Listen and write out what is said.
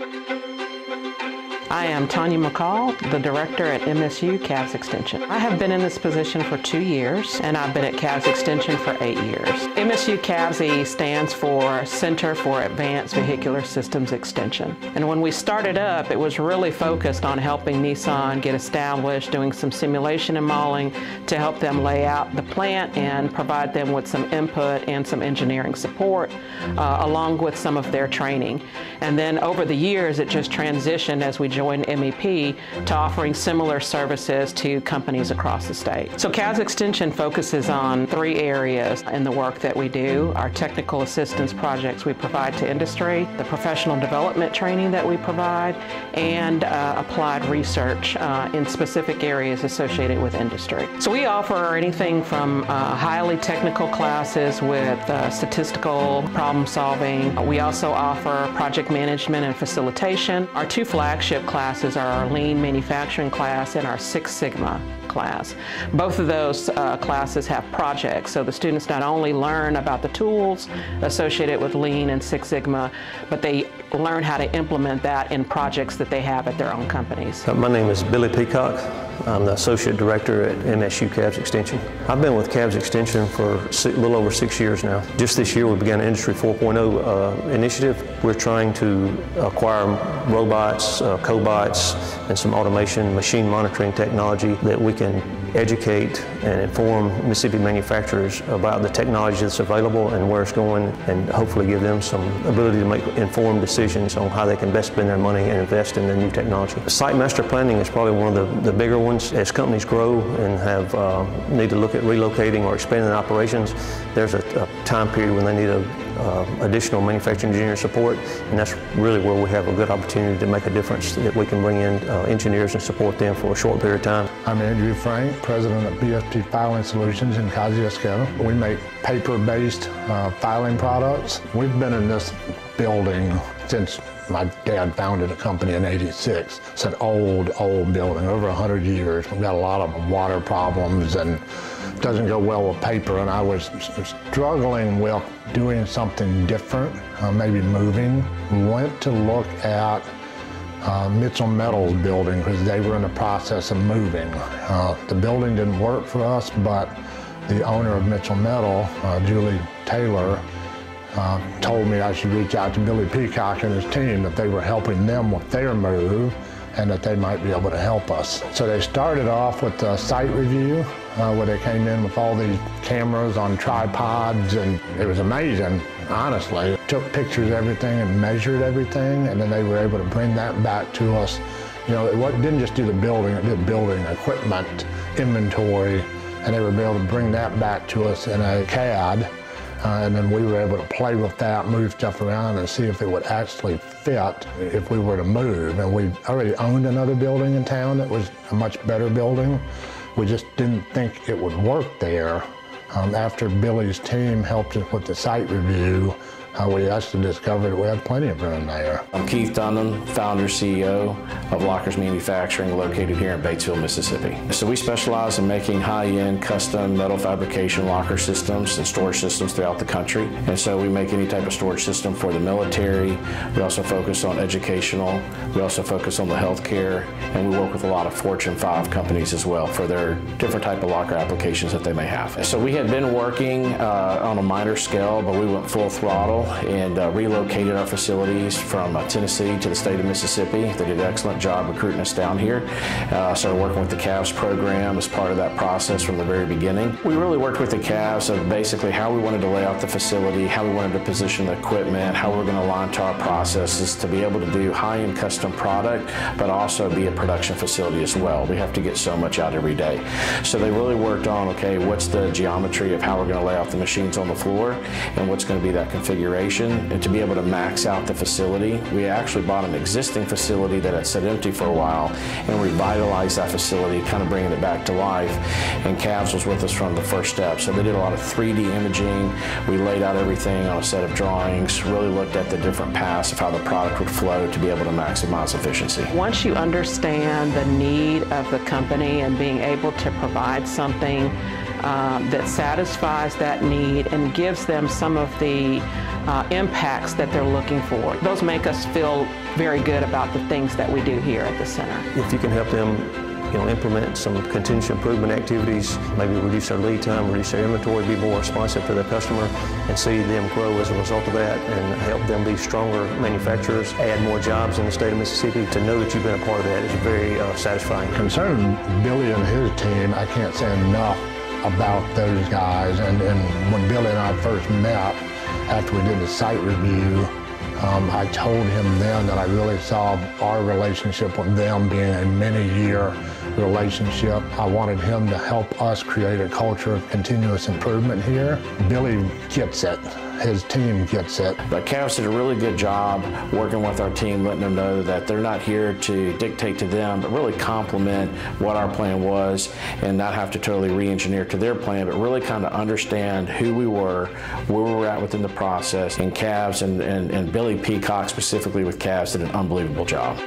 Thank you. I am Tonya McCall, the director at MSU Cavs Extension. I have been in this position for two years, and I've been at Cavs Extension for eight years. MSU CAVSE stands for Center for Advanced Vehicular Systems Extension. And when we started up, it was really focused on helping Nissan get established, doing some simulation and modeling to help them lay out the plant and provide them with some input and some engineering support, uh, along with some of their training. And then over the years, it just transitioned as we joined MEP to offering similar services to companies across the state. So Cavs Extension focuses on three areas in the work that we do, our technical assistance projects we provide to industry, the professional development training that we provide, and uh, applied research uh, in specific areas associated with industry. So we offer anything from uh, highly technical classes with uh, statistical problem solving. We also offer project management and facilitation. Our two flagship classes are our Lean Manufacturing class and our Six Sigma class. Both of those uh, classes have projects, so the students not only learn about the tools associated with Lean and Six Sigma, but they learn how to implement that in projects that they have at their own companies. My name is Billy Peacock. I'm the Associate Director at MSU Cavs Extension. I've been with Cavs Extension for a little over six years now. Just this year we began an Industry 4.0 uh, initiative. We're trying to acquire robots, uh, cobots, and some automation machine monitoring technology that we can educate and inform Mississippi manufacturers about the technology that's available and where it's going and hopefully give them some ability to make informed decisions on how they can best spend their money and invest in the new technology. Site master planning is probably one of the, the bigger ones. As companies grow and have uh, need to look at relocating or expanding operations, there's a, a time period when they need a uh, additional manufacturing engineer support, and that's really where we have a good opportunity to make a difference that we can bring in uh, engineers and support them for a short period of time. I'm Andrew Frank, president of BFT Filing Solutions in Kosciusko. We make paper-based uh, filing products. We've been in this building since my dad founded a company in 86. It's an old, old building, over 100 years. We've got a lot of water problems and doesn't go well with paper, and I was struggling with doing something different, uh, maybe moving. Went to look at uh, Mitchell Metals building because they were in the process of moving. Uh, the building didn't work for us, but the owner of Mitchell Metal, uh, Julie Taylor, uh, told me I should reach out to Billy Peacock and his team that they were helping them with their move and that they might be able to help us. So they started off with a site review uh, where they came in with all these cameras on tripods, and it was amazing, honestly. Took pictures of everything and measured everything, and then they were able to bring that back to us. You know, it didn't just do the building, it did building, equipment, inventory, and they were able to bring that back to us in a CAD. Uh, and then we were able to play with that, move stuff around, and see if it would actually fit if we were to move. And we already owned another building in town that was a much better building. We just didn't think it would work there. Um, after Billy's team helped us with the site review, uh, we actually discovered we had plenty of room there. I'm Keith Dunham, founder CEO of Lockers Manufacturing located here in Batesville, Mississippi. So we specialize in making high-end custom metal fabrication locker systems and storage systems throughout the country. And so we make any type of storage system for the military. We also focus on educational. We also focus on the healthcare. And we work with a lot of Fortune 5 companies as well for their different type of locker applications that they may have. So we had been working uh, on a minor scale, but we went full throttle and uh, relocated our facilities from uh, Tennessee to the state of Mississippi. They did an excellent job recruiting us down here. Uh, started working with the Cavs program as part of that process from the very beginning. We really worked with the Cavs of basically how we wanted to lay out the facility, how we wanted to position the equipment, how we're going to to our processes to be able to do high-end custom product, but also be a production facility as well. We have to get so much out every day. So they really worked on, okay, what's the geometry of how we're going to lay out the machines on the floor and what's going to be that configuration configuration and to be able to max out the facility. We actually bought an existing facility that had sat empty for a while and revitalized that facility, kind of bringing it back to life. And Cavs was with us from the first step. So they did a lot of 3D imaging. We laid out everything on a set of drawings, really looked at the different paths of how the product would flow to be able to maximize efficiency. Once you understand the need of the company and being able to provide something uh, that satisfies that need and gives them some of the uh, impacts that they're looking for. Those make us feel very good about the things that we do here at the center. If you can help them you know, implement some continuous improvement activities, maybe reduce their lead time, reduce their inventory, be more responsive to their customer, and see them grow as a result of that, and help them be stronger manufacturers, add more jobs in the state of Mississippi. To know that you've been a part of that is very uh, satisfying. Concerning Billy and his team, I can't say enough about those guys. And, and when Billy and I first met, after we did the site review, um, I told him then that I really saw our relationship with them being a many-year relationship. I wanted him to help us create a culture of continuous improvement here. Billy gets it. His team gets it. But Cavs did a really good job working with our team, letting them know that they're not here to dictate to them, but really complement what our plan was and not have to totally re-engineer to their plan, but really kind of understand who we were, where we were at within the process. And Cavs and, and, and Billy Peacock specifically with Cavs did an unbelievable job.